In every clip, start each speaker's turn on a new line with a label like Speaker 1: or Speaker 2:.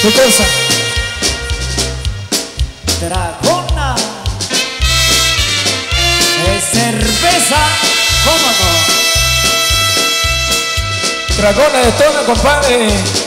Speaker 1: ¿Qué cosa?
Speaker 2: Dragona de cerveza, ¿cómo no?
Speaker 1: Dragona de tono, compadre.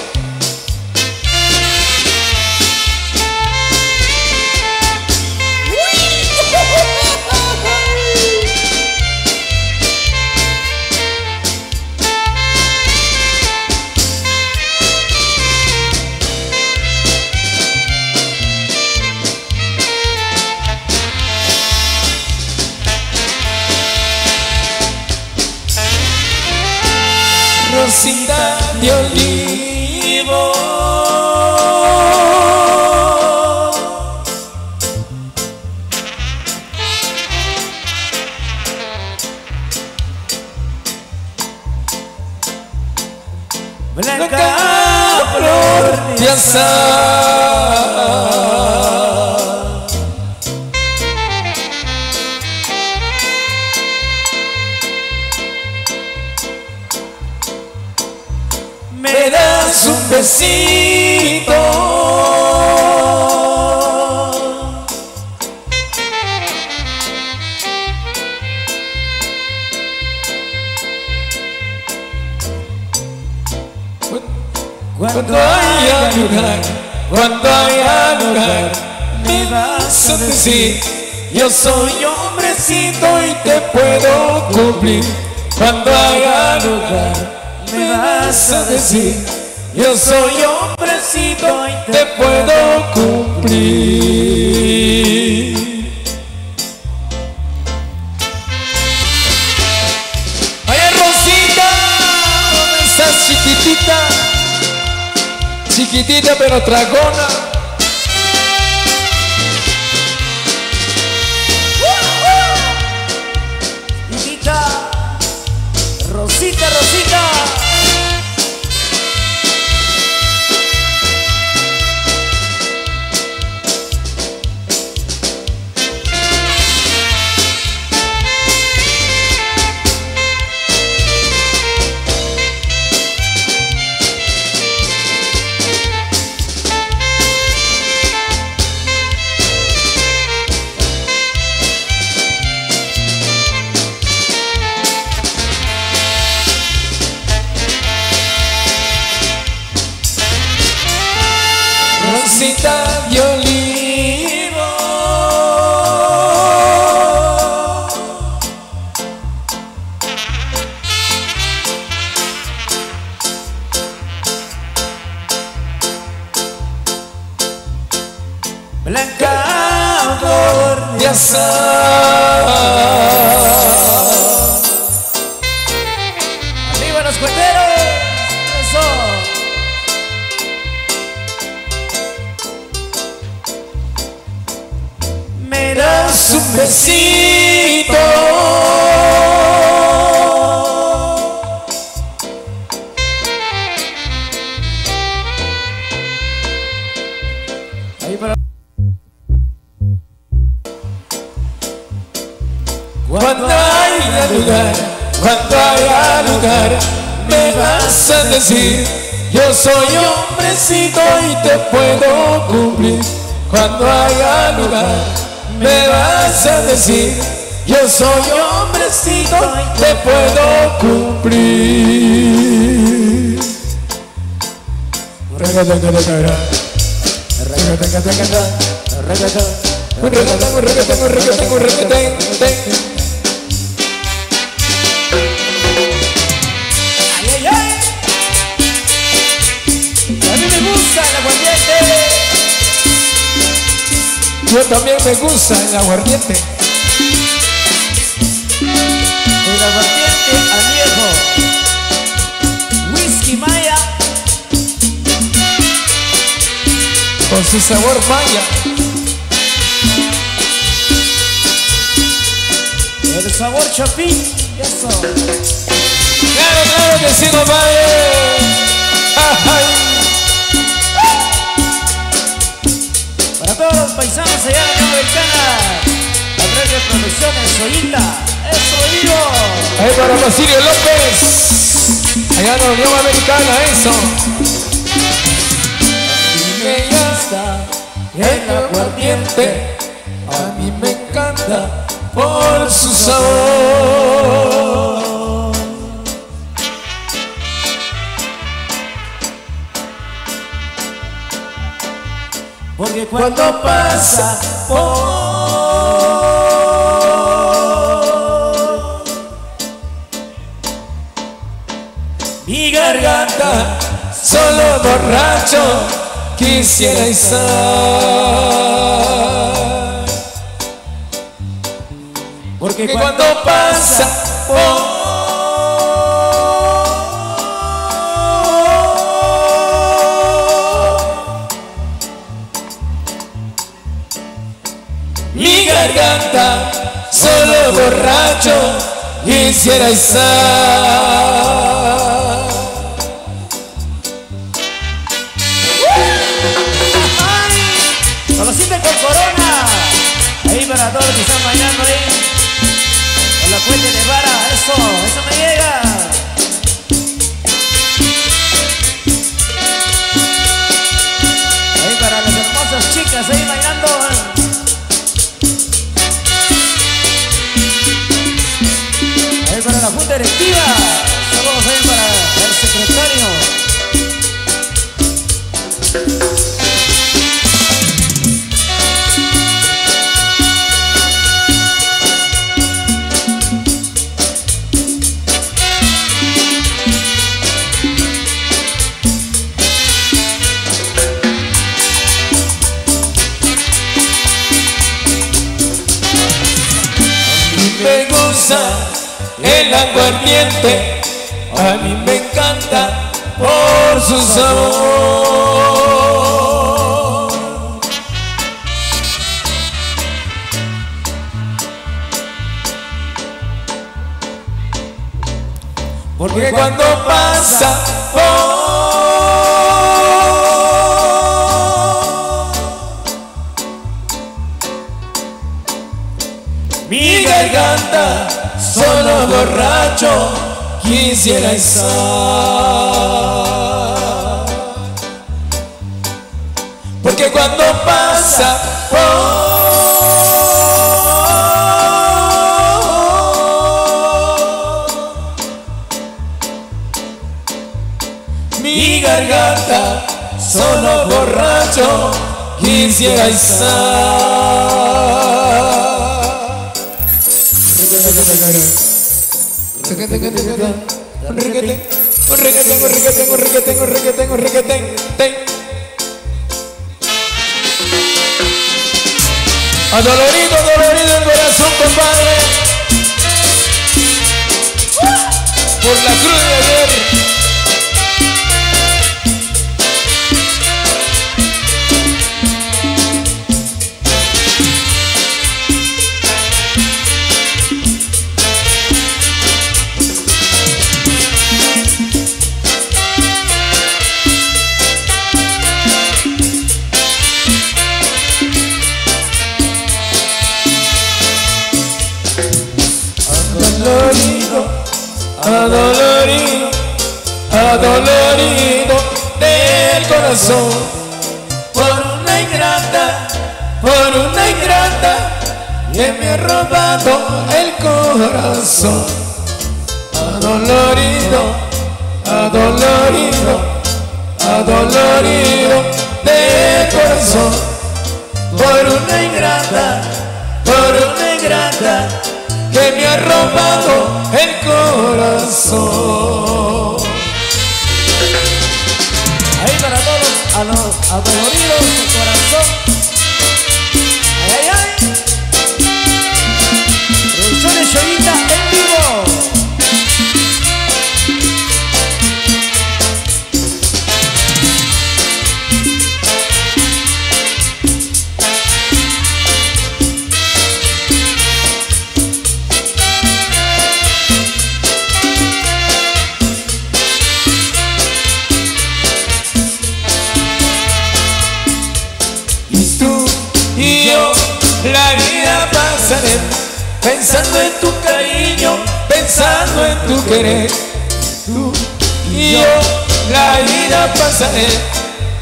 Speaker 1: Besito. Cuando haya lugar, cuando haya lugar, me vas a decir, yo soy hombrecito y te puedo cumplir. Cuando haya lugar, me vas a decir, yo soy hombrecito y te puedo cumplir. Oye Rosita, ¿dónde estás chiquitita? Chiquitita pero dragona.
Speaker 2: Chiquita, Rosita, Rosita.
Speaker 1: Rosita
Speaker 2: Me das
Speaker 1: un besito.
Speaker 2: Ahí para.
Speaker 1: Cuando lugar, cuando lugar, me vas a decir, yo soy hombrecito y te puedo cumplir. Cuando haya lugar, me vas a decir, yo soy hombrecito y te puedo cumplir. Yo también me gusta el aguardiente.
Speaker 2: El aguardiente añejo. Whisky Maya.
Speaker 1: con su sabor maya.
Speaker 2: El sabor chapín. Eso.
Speaker 1: Claro, claro que sí, compadre. Ay,
Speaker 2: todos los paisanos allá en la Americana. A través de producciones Soyita. Eso vivo.
Speaker 1: Ahí para Basilio López. Allá en la Unión Americana, eso.
Speaker 2: Me
Speaker 1: el aguardiente a mí me encanta por su sabor.
Speaker 2: Porque cuando pasa por
Speaker 1: mi garganta, solo borracho quisiera estar. Porque cuando pasa por borracho quisiera estar.
Speaker 2: Solocita con corona. Ahí para todos me
Speaker 1: gusta el aguardiente, a mí me encanta por su sabor. Porque cuando pasa por garganta, solo borracho quisiera estar. Porque cuando pasa mi garganta, solo borracho quisiera estar. Adolorido, dolorido el corazón, compadre. Por la cruz de ayer. Por una ingrata, por una ingrata que me ha robado el corazón. Adolorido, adolorido, adolorido del corazón por una ingrata, por una ingrata que me ha robado el corazón.
Speaker 2: A los adoloridos
Speaker 1: la vida pasaré pensando en tu cariño, pensando en tu querer. Tú y yo la vida pasaré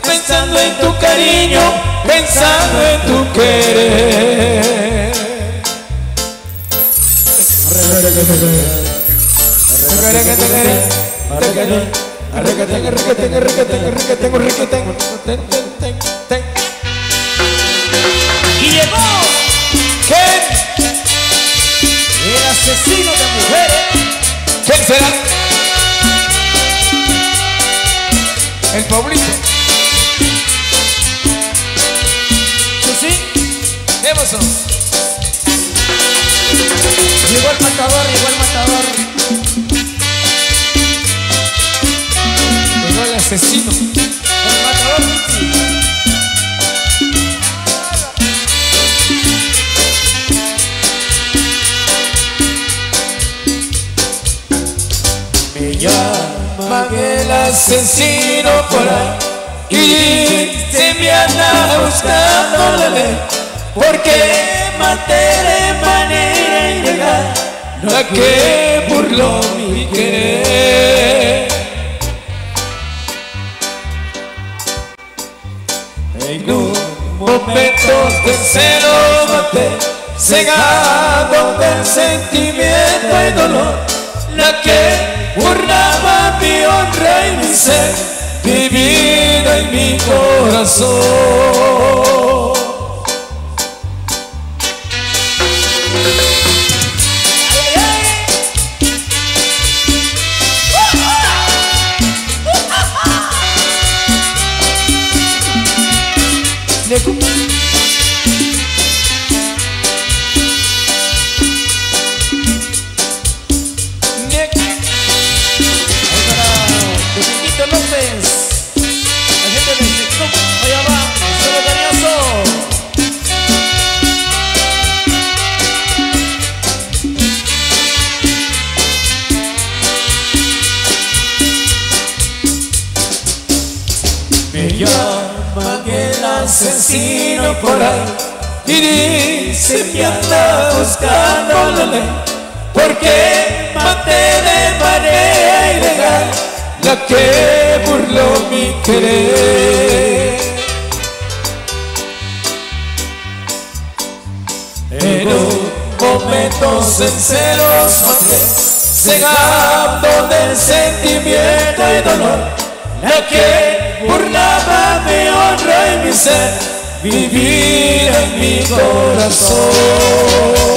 Speaker 1: pensando en tu cariño, pensando en tu querer.
Speaker 2: Asesino de mujeres.
Speaker 1: ¿Quién será? El.
Speaker 2: Chusín.
Speaker 1: ¿Qué pasó?
Speaker 2: Llegó el matador, llegó el matador.
Speaker 1: Llegó el asesino.
Speaker 2: El matador
Speaker 1: Me llaman el asesino por ahí y se me anda buscando la ley porque maté de manera ilegal la que burló mi querer. En un momento de celo maté, cegado del sentimiento y dolor, la que burlaba mi honra y mi ser, mi vida y mi corazón.
Speaker 2: ¡Ay, ay, ay!
Speaker 1: Asesino por ahí y dice que anda buscando la ley porque maté de manera ilegal la que burló mi querer. En un momento sinceros maté, cegado del sentimiento y dolor, la que burlaba mi honra y mi ser, vida y mi corazón.